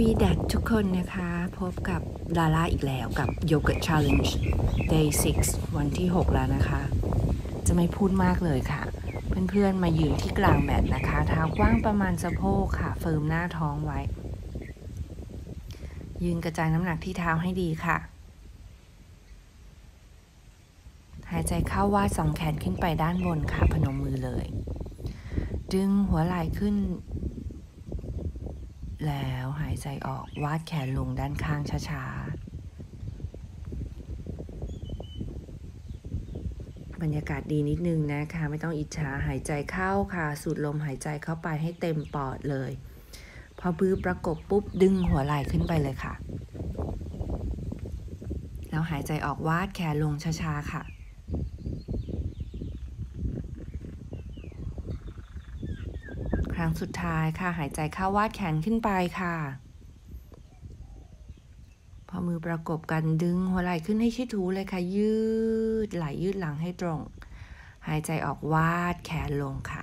วีแดดทุกคนนะคะ พบกับลาล่าอีกแล้วกับ Yogurt Challenge Day 6 วันที่ 6 แล้วนะคะ จะไม่พูดมากเลยค่ะ เพื่อนๆ มายืนที่กลางแมตนะคะ เท้ากว้างประมาณสะโพกค่ะ เฟิร์มหน้าท้องไว้ ยืนกระจายน้ำหนักที่เท้าให้ดีค่ะ หายใจเข้าวาดสองแขนขึ้นไปด้านบนค่ะ พนมมือเลย ดึงหัวไหล่ขึ้น แล้วหายใจออกวาดแขนลงด้านข้างช้าๆ บรรยากาศดีนิดนึงนะคะ ไม่ต้องอิจฉาหายใจเข้าค่ะ สูดลมหายใจเข้าไปให้เต็มปอดเลย พอปื้อประกบปุ๊บดึงหัวไหล่ขึ้นไปเลยค่ะ แล้วหายใจออกวาดแขนลงช้าๆค่ะ รั้งสุดท้ายค่ะ หายใจเข้าวาดแขนขึ้นไปค่ะ พอมือประกบกันดึงหัวไหล่ขึ้นให้ชิดหูเลยค่ะ ยืดไหล่ยืดหลังให้ตรง หายใจออกวาดแขนลงค่ะ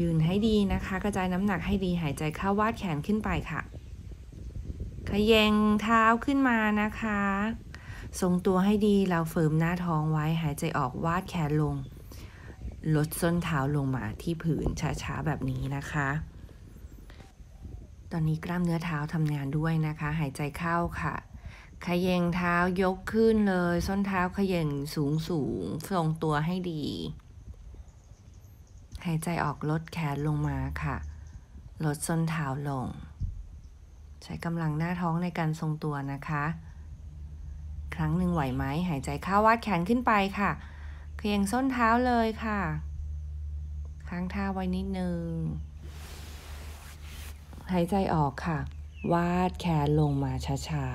ยืนให้ดีนะคะ กระจายน้ำหนักให้ดีหายใจเข้าวาดแขนขึ้นไปค่ะขยงเท้าขึ้นมานะคะ ทรงตัวให้ดีเราเฟิร์มหน้าท้องไว้หายใจออกวาดแขนลง ลดส้นเท้าลงมาที่ผืนช้าๆแบบนี้นะคะ ตอนนี้กล้ามเนื้อเท้าทำงานด้วยนะคะ หายใจเข้าค่ะขยงเท้ายกขึ้นเลย ส้นเท้าขย่งสูงสูงทรงตัวให้ดี หายใจออกลดแขนลงมาค่ะ ลดส้นเท้าลง ใช้กำลังหน้าท้องในการทรงตัวนะคะ ครั้งหนึ่งไหวไหมหายใจเข้าวาดแขนขึ้นไปค่ะ เคียงส้นเท้าเลยค่ะ ค้างท้าไว้นิดนึง หายใจออกค่ะ วาดแขนลงมาช้า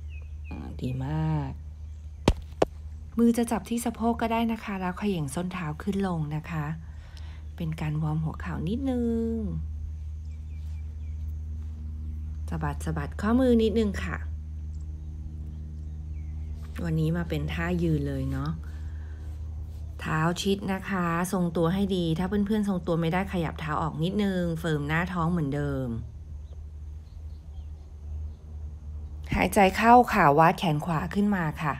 ๆ ดีมาก มือจะจับที่สะโพกก็ได้นะคะ แล้วเขย่งส้นเท้าขึ้นลงนะคะ เป็นการวอร์มหัวเข่านิดนึงสะบัดสะบัดข้อมือนิดนึงค่ะ วันนี้มาเป็นท่ายืนเลยเนาะเท้าชิดนะคะ ทรงตัวให้ดี ถ้าเพื่อนๆทรงตัวไม่ได้ขยับเท้าออกนิดนึง เฟิร์มหน้าท้องเหมือนเดิม หายใจเข้าค่ะวาดแขนขวาขึ้นมาค่ะ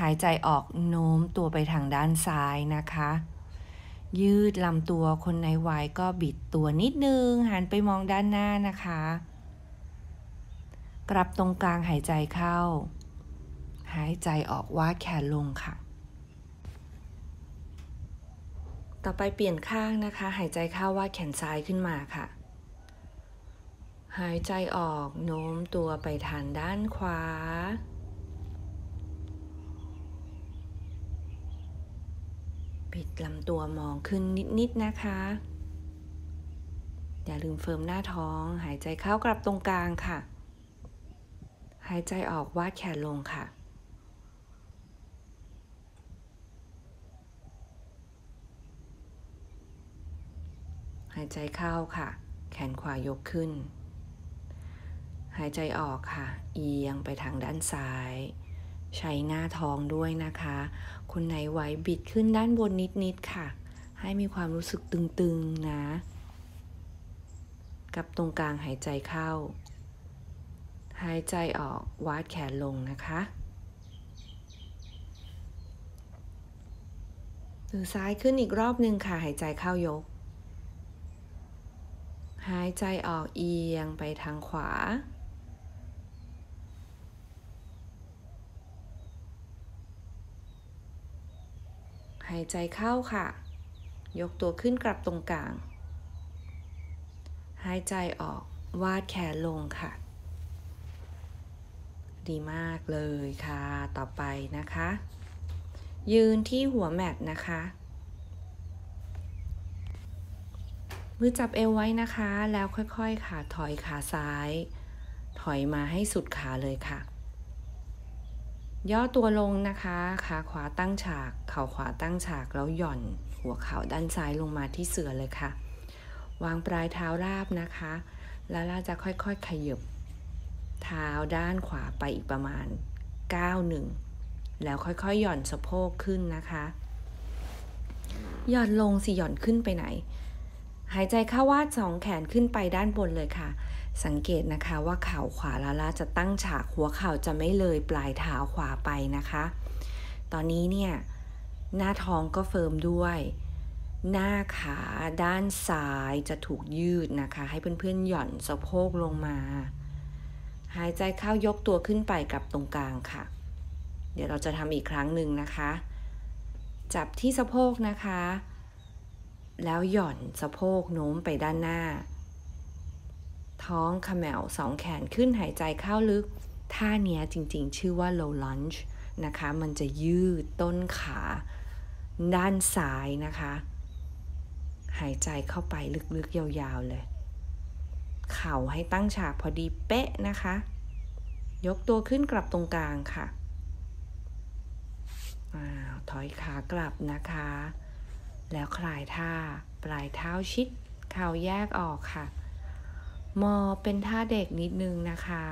หายใจออกโน้มตัวไปทางด้านซ้ายนะคะ ยืดลำตัวคนในวัยก็บิดตัวนิดนึง หันไปมองด้านหน้านะคะ กลับตรงกลางหายใจเข้า หายใจออกว่าแขนลงค่ะ ต่อไปเปลี่ยนข้างนะคะ หายใจเข้าว่าแขนซ้ายขึ้นมาค่ะ หายใจออกโน้มตัวไปทางด้านขวาปิดลำตัวมองขึ้นนิด ๆ นะคะ อย่าลืมเฟิร์มหน้าท้อง หายใจเข้ากลับตรงกลางค่ะ หายใจออกวาดแขนลงค่ะ หายใจเข้าค่ะ แขนขวายกขึ้น หายใจออกค่ะ เอียงไปทางด้านซ้าย ใช้หน้าท้องด้วยนะคะ คนไหนไหวบิดขึ้นด้านบนนิด ๆ ค่ะ ให้มีความรู้สึกตึง ๆ นะ กับตรงกลางหายใจเข้า หายใจออกวาดแขนลงนะคะมือซ้ายขึ้นอีกรอบหนึ่งค่ะ หายใจเข้ายก หายใจออกเอียงไปทางขวา หายใจเข้าค่ะ ยกตัวขึ้นกลับตรงกลาง หายใจออกวาดแขนลงค่ะ ดีมากเลยค่ะ ต่อไปนะคะ ยืนที่หัวแมทนะคะ มือจับเอวไว้นะคะ แล้วค่อยๆค่ะ ถอยขาซ้าย ถอยมาให้สุดขาเลยค่ะ ย่อตัวลงนะคะ ขาขวาตั้งฉาก เข่าขวาตั้งฉาก แล้วหย่อนหัวเข่าด้านซ้ายลงมาที่เสื่อเลยค่ะ วางปลายเท้าราบนะคะ แล้วเราจะค่อยๆขยับ เท้าด้านขวาไปอีกประมาณก้าวหนึ่งแล้วค่อยๆ หย่อนสะโพกขึ้นนะคะ หย่อนลงสิหย่อนขึ้นไปไหน หายใจเข้าวาดสองแขนขึ้นไปด้านบนเลยค่ะ สังเกตนะคะว่าเข่าขวาลาลาจะตั้งฉากหัวเข่าจะไม่เลยปลายเท้าขวาไปนะคะ ตอนนี้เนี่ยหน้าท้องก็เฟิร์มด้วย หน้าขาด้านซ้ายจะถูกยืดนะคะ ให้เพื่อนๆหย่อนสะโพกลงมา หายใจเข้ายกตัวขึ้นไปกับตรงกลางค่ะ เดี๋ยวเราจะทำอีกครั้งหนึ่งนะคะ จับที่สะโพกนะคะ แล้วหย่อนสะโพกโน้มไปด้านหน้า ท้องขมวสองแขนขึ้นหายใจเข้าลึก ท่าเนี้ยจริงๆ ชื่อว่า low lunge นะคะ มันจะยืดต้นขา ด้านซ้ายนะคะ หายใจเข้าไปลึกๆ ยาวๆเลย เข่าให้ตั้งฉากพอดีเป๊ะนะคะ ยกตัวขึ้นกลับตรงกลางค่ะถอยขากลับนะคะ แล้วคลายท่าปลายเท้าชิด เข่าแยกออกค่ะ มอเป็นท่าเด็กนิดนึงนะคะ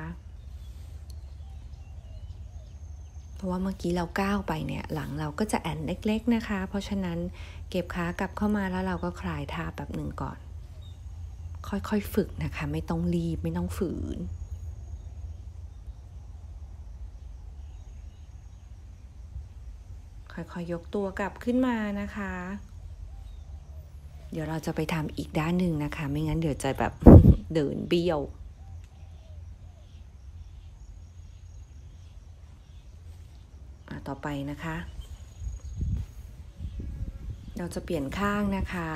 เพราะว่าเมื่อกี้เราก้าวไปเนี่ยหลังเราก็จะแอนเล็ก ๆ นะคะ เพราะฉะนั้นเก็บขากลับเข้ามาแล้วเราก็คลายท่าแบบหนึ่งก่อน ค่อยๆฝึกนะคะ ไม่ต้องรีบไม่ต้องฝืน ค่อยๆยกตัวกลับขึ้นมานะคะ เดี๋ยวเราจะไปทำอีกด้านหนึ่งนะคะ ไม่งั้นเดี๋ยวจะแบบเดินเบี้ยวต่อไปนะคะ เราจะเปลี่ยนข้างนะคะ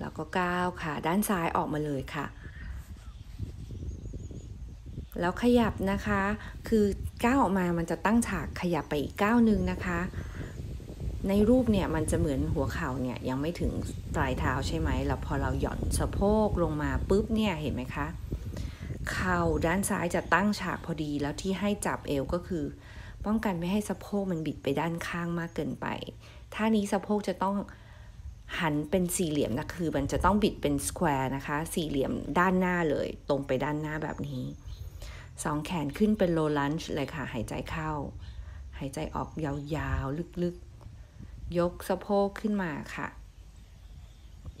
แล้วก็ก้าวขาด้านซ้ายออกมาเลยค่ะ แล้วขยับนะคะ คือก้าวออกมามันจะตั้งฉากขยับไปอีกก้าวหนึ่งนะคะ ในรูปเนี่ยมันจะเหมือนหัวเข่าเนี่ยยังไม่ถึงปลายเท้าใช่ไหม แล้วพอเราหย่อนสะโพกลงมาปุ๊บเนี่ยเห็นไหมคะ เข่าด้านซ้ายจะตั้งฉากพอดี แล้วที่ให้จับเอวก็คือ ป้องกันไม่ให้สะโพกมันบิดไปด้านข้างมากเกินไป ท่านี้สะโพกจะต้อง หันเป็นสี่เหลี่ยมนะคือ มันจะต้องบิดเป็นสแควร์นะคะ สี่เหลี่ยมด้านหน้าเลย ตรงไปด้านหน้าแบบนี้สองแขนขึ้นเป็นโลลันช์เลยค่ะ หายใจเข้า หายใจออกยาวๆ ลึกๆ ยกสะโพกขึ้นมาค่ะ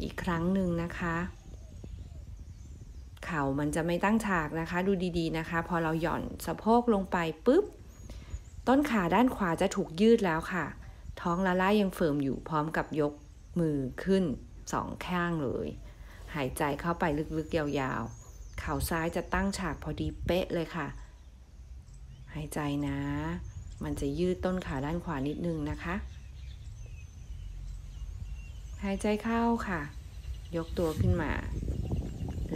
อีกครั้งหนึ่งนะคะ เข่ามันจะไม่ตั้งฉากนะคะ ดูดีๆนะคะ พอเราหย่อนสะโพกลงไปปุ๊บ ต้นขาด้านขวาจะถูกยืดแล้วค่ะ ท้องละล่ายังเฟิร์มอยู่พร้อมกับยก มือขึ้นสองข้างเลย หายใจเข้าไปลึกๆยาวๆ เข่าซ้ายจะตั้งฉากพอดีเป๊ะเลยค่ะ หายใจนะ มันจะยืดต้นขาด้านขวานิดนึงนะคะ หายใจเข้าค่ะ ยกตัวขึ้นมา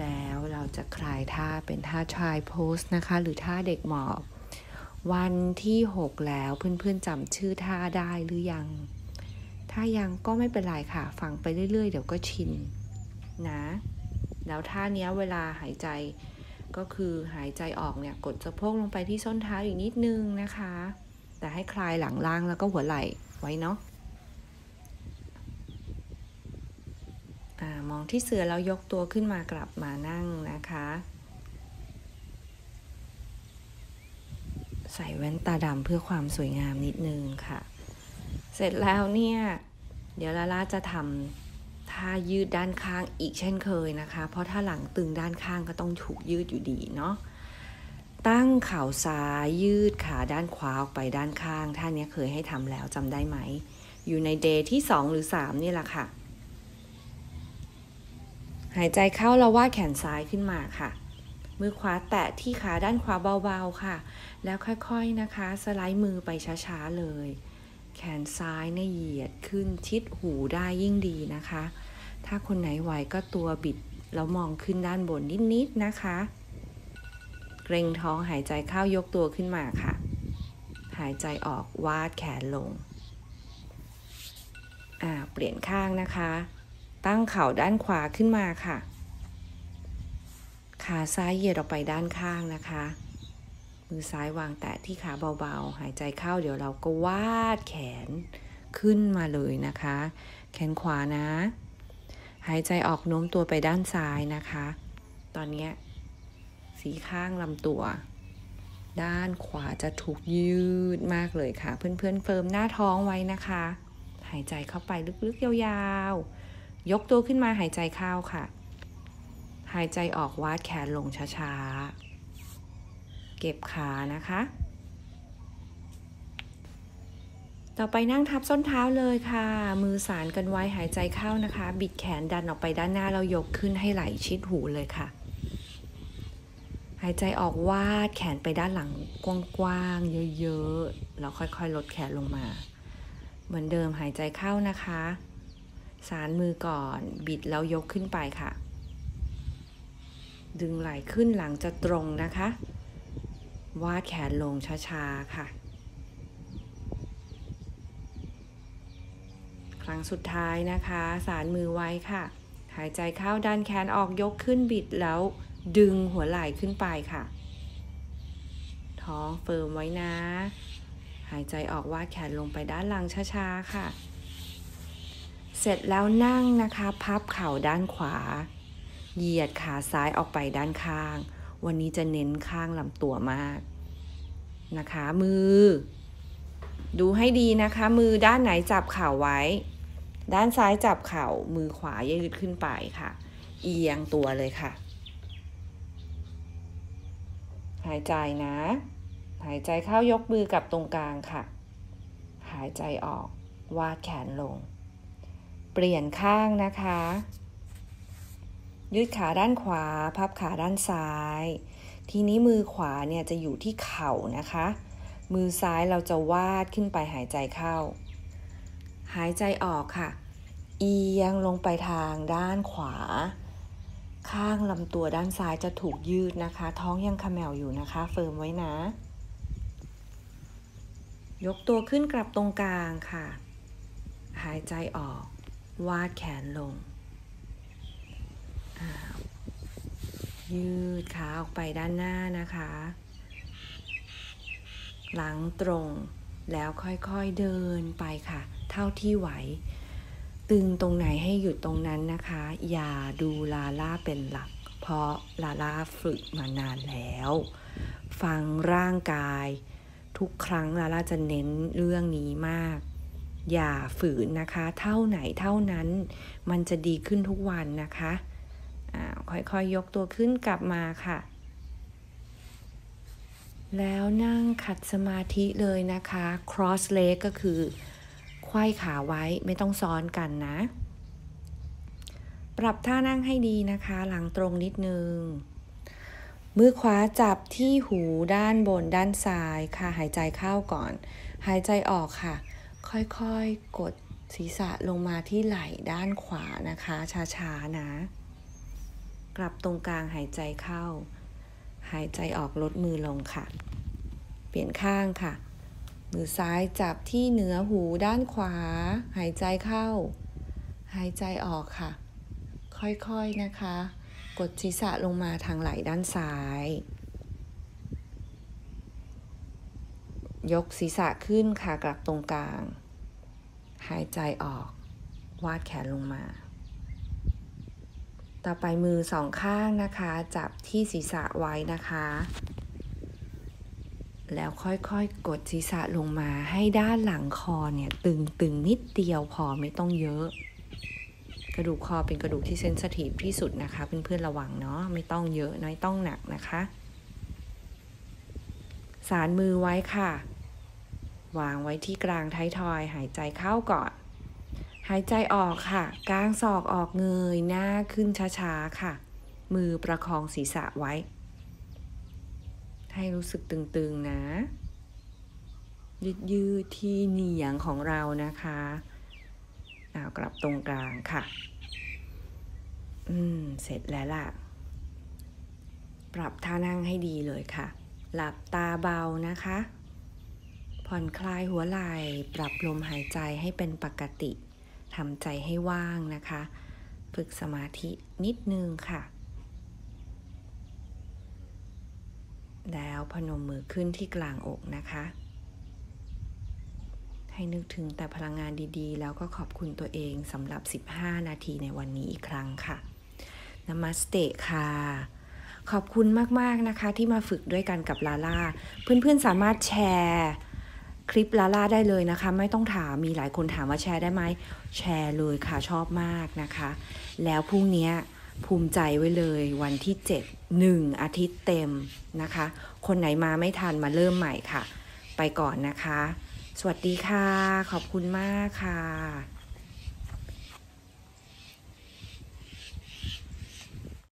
แล้วเราจะคลายท่าเป็นท่าชายโพสนะคะ หรือท่าเด็กหมอบ วันที่ 6 แล้วเพื่อนๆจำชื่อท่าได้หรือยัง ถ้ายังก็ไม่เป็นไรค่ะฟังไปเรื่อย ๆ เดี๋ยวก็ชินนะ แล้วท่านี้เวลาหายใจก็คือหายใจออกเนี่ยกดสะโพกลงไปที่ส้นเท้าอีกนิดนึงนะคะ แต่ให้คลายหลังล่างแล้วก็หัวไหล่ไว้เนาะมองที่เสือแล้วยกตัวขึ้นมากลับมานั่งนะคะ ใส่แว่นตาดำเพื่อความสวยงามนิดนึงค่ะ เสร็จแล้วเนี่ย เดี๋ยวลาลาจะทำท่ายืดด้านข้างอีกเช่นเคยนะคะ เพราะถ้าหลังตึงด้านข้างก็ต้องถูกยืดอยู่ดีเนาะตั้งเข่าซ้ายยืดขาด้านขวาออกไปด้านข้างท่านี้เคยให้ทำแล้วจำได้ไหม อยู่ในเดย์ที่ 2 หรือ 3 นี่แหละค่ะ หายใจเข้าแล้ววาดแขนซ้ายขึ้นมาค่ะ มือขวาแตะที่ขาด้านขวาเบาๆค่ะ แล้วค่อยๆนะคะ สไลด์มือไปช้าๆเลย แขนซ้ายเนี่ยเหยียดขึ้นชิดหูได้ยิ่งดีนะคะ ถ้าคนไหนไหวก็ตัวบิดแล้วมองขึ้นด้านบนนิดๆนะคะ เกรงท้องหายใจเข้ายกตัวขึ้นมาค่ะ หายใจออกวาดแขนลง อ่า เปลี่ยนข้างนะคะ ตั้งเข่าด้านขวาขึ้นมาค่ะ ขาซ้ายเหยียดออกไปด้านข้างนะคะ มือซ้ายวางแตะที่ขาเบาๆ หายใจเข้าเดี๋ยวเราก็วาดแขนขึ้นมาเลยนะคะ แขนขวานะ หายใจออกโน้มตัวไปด้านซ้ายนะคะ ตอนนี้สีข้างลำตัว ด้านขวาจะถูกยืดมากเลยค่ะ เพื่อนๆเฟิร์มหน้าท้องไว้นะคะหหายใจเข้าไปลึกๆ ยาวๆ ยกตัวขึ้นมาหายใจเข้าค่ะ หายใจออกวาดแขนลงช้าๆ เก็บขานะคะ ต่อไปนั่งทับส้นเท้าเลยค่ะ มือสานกันไว้หายใจเข้านะคะ บิดแขนดันออกไปด้านหน้าแล้วยกขึ้นให้ไหลชิดหูเลยค่ะ หายใจออกวาดแขนไปด้านหลังกว้างๆเยอะๆแล้วค่อยๆ ลดแขนลงมา เหมือนเดิมหายใจเข้านะคะ สานมือก่อนบิดแล้วยกขึ้นไปค่ะดึงไหล่ขึ้นหลังจะตรงนะคะ วาดแขนลงช้าๆ ค่ะ ครั้งสุดท้ายนะคะ สานมือไว้ค่ะ หายใจเข้าดันแขนออกยกขึ้นบิดแล้วดึงหัวไหล่ขึ้นไปค่ะ ท้องเฟิร์มไว้นะ หายใจออกวาดแขนลงไปด้านหลังช้าๆ ค่ะ เสร็จแล้วนั่งนะคะ พับเข่าด้านขวา เหยียดขาซ้ายออกไปด้านข้าง วันนี้จะเน้นข้างลำตัวมากนะคะ มือ ดูให้ดีนะคะ มือด้านไหนจับเข่าไว้ ด้านซ้ายจับเข่า มือขวายืดขึ้นไปค่ะ เอียงตัวเลยค่ะ หายใจนะ หายใจเข้ายกมือกับตรงกลางค่ะ หายใจออกวาดแขนลง เปลี่ยนข้างนะคะ ยืดขาด้านขวา พับขาด้านซ้าย ทีนี้มือขวาเนี่ยจะอยู่ที่เข่านะคะ มือซ้ายเราจะวาดขึ้นไปหายใจเข้า หายใจออกค่ะ เอียงลงไปทางด้านขวา ข้างลำตัวด้านซ้ายจะถูกยืดนะคะ ท้องยังขมแมวอยู่นะคะ เฟิร์มไว้นะ ยกตัวขึ้นกลับตรงกลางค่ะ หายใจออก วาดแขนลง ยืดขาออกไปด้านหน้านะคะ หลังตรงแล้วค่อยๆเดินไปค่ะ เท่าที่ไหว ตึงตรงไหนให้หยุดตรงนั้นนะคะ อย่าดูลาล่าเป็นหลัก เพราะลาล่าฝึกมานานแล้ว ฟังร่างกาย ทุกครั้งลาล่าจะเน้นเรื่องนี้มาก อย่าฝืนนะคะ เท่าไหนเท่านั้น มันจะดีขึ้นทุกวันนะคะ ค่อยๆยยกตัวขึ้นกลับมาค่ะ แล้วนั่งขัดสมาธิเลยนะคะ cross leg ก็คือไขว้ขาไว้ไม่ต้องซ้อนกันนะ ปรับท่านั่งให้ดีนะคะ หลังตรงนิดนึง มือขวาจับที่หูด้านบนด้านซ้ายค่ะ หายใจเข้าก่อน หายใจออกค่ะ ค่อยๆกดศีรษะลงมาที่ไหล่ด้านขวานะคะ ช้าๆนะ กลับตรงกลางหายใจเข้า หายใจออกลดมือลงค่ะ เปลี่ยนข้างค่ะ มือซ้ายจับที่เหนือหูด้านขวา หายใจเข้า หายใจออกค่ะ ค่อยๆนะคะ กดศีรษะลงมาทางไหล่ด้านซ้าย ยกศีรษะขึ้นค่ะกลับตรงกลาง หายใจออก วาดแขนลงมา ต่อไปมือสองข้างนะคะ จับที่ศีรษะไว้นะคะ แล้วค่อยๆ กดศีรษะลงมาให้ด้านหลังคอเนี่ยตึงๆนิดเดียวพอไม่ต้องเยอะ กระดูกคอเป็นกระดูกที่เซนสทีฟที่สุดนะคะเพื่อนๆระวังเนาะไม่ต้องเยอะไม่ต้องหนักนะคะ สารมือไว้ค่ะ วางไว้ที่กลางท้ายทอยหายใจเข้าก่อน หายใจออกค่ะกางศอกออกเงยหน้าขึ้นช้าๆค่ะ มือประคองศีรษะไว้ ให้รู้สึกตึงๆนะ ยืดยืดที่เหนียงของเรานะคะเอากลับตรงกลางค่ะ อืม เสร็จแล้วล่ะ ปรับท่านั่งให้ดีเลยค่ะ หลับตาเบานะคะ ผ่อนคลายหัวไหล่ ปรับลมหายใจให้เป็นปกติ ทำใจให้ว่างนะคะ ฝึกสมาธินิดนึงค่ะ แล้วพนมมือขึ้นที่กลางอกนะคะ ให้นึกถึงแต่พลังงานดีๆ แล้วก็ขอบคุณตัวเองสำหรับ 15 นาทีในวันนี้อีกครั้งค่ะนามาสเตค่ะขอบคุณมาก ๆ นะคะที่มาฝึกด้วยกันกับลาล่า เพื่อน ๆ สามารถแชร์ คลิปลาล่าได้เลยนะคะ ไม่ต้องถามมีหลายคนถามว่าแชร์ได้ไหมแชร์เลยค่ะชอบมากนะคะ แล้วพรุ่งนี้ภูมิใจไว้เลยวันที่ 7 1 อาทิตย์เต็มนะคะ คนไหนมาไม่ทันมาเริ่มใหม่ค่ะ ไปก่อนนะคะ สวัสดีค่ะ ขอบคุณมากค่ะ